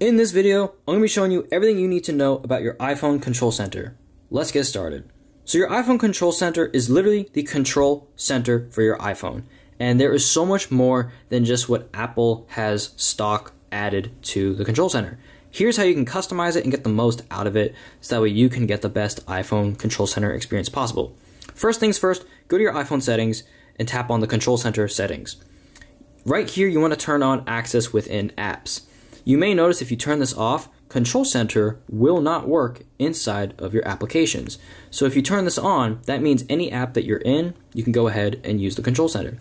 In this video, I'm going to be showing you everything you need to know about your iPhone Control Center. Let's get started. So your iPhone Control Center is literally the control center for your iPhone. And there is so much more than just what Apple has stock added to the control center. Here's how you can customize it and get the most out of it so that way you can get the best iPhone Control Center experience possible. First things first, go to your iPhone settings and tap on the Control Center settings. Right here, you want to turn on access within apps. You may notice if you turn this off, Control Center will not work inside of your applications. So if you turn this on, that means any app that you're in, you can go ahead and use the Control Center.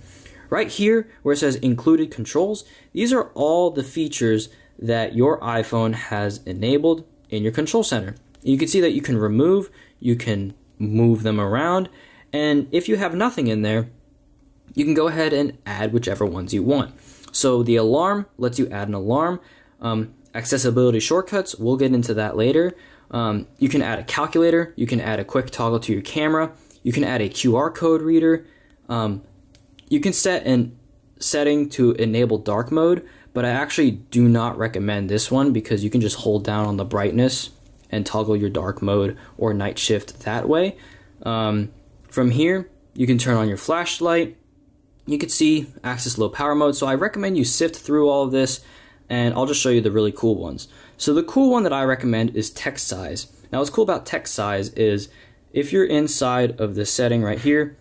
Right here, where it says included controls, these are all the features that your iPhone has enabled in your Control Center. You can see that you can remove, you can move them around, and if you have nothing in there, you can go ahead and add whichever ones you want. So the alarm lets you add an alarm. Um, accessibility shortcuts, we'll get into that later. Um, you can add a calculator, you can add a quick toggle to your camera, you can add a QR code reader. Um, you can set an setting to enable dark mode, but I actually do not recommend this one because you can just hold down on the brightness and toggle your dark mode or night shift that way. Um, from here, you can turn on your flashlight. You can see access low power mode. So I recommend you sift through all of this and I'll just show you the really cool ones. So the cool one that I recommend is text size. Now what's cool about text size is if you're inside of the setting right here,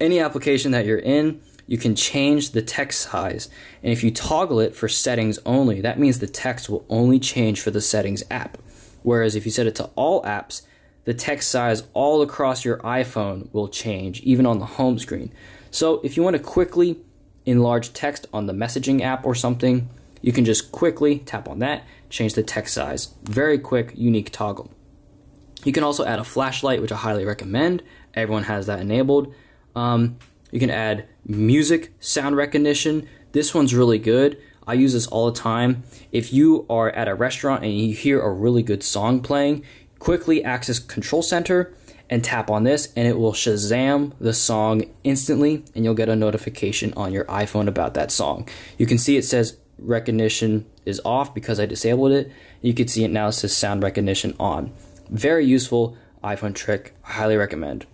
any application that you're in, you can change the text size. And if you toggle it for settings only, that means the text will only change for the settings app. Whereas if you set it to all apps, the text size all across your iPhone will change, even on the home screen. So if you want to quickly enlarge text on the messaging app or something, you can just quickly tap on that, change the text size. Very quick, unique toggle. You can also add a flashlight, which I highly recommend. Everyone has that enabled. Um, you can add music sound recognition. This one's really good. I use this all the time. If you are at a restaurant and you hear a really good song playing, quickly access Control Center and tap on this and it will Shazam the song instantly and you'll get a notification on your iPhone about that song. You can see it says recognition is off because I disabled it. You can see it now says sound recognition on. Very useful iPhone trick. I highly recommend.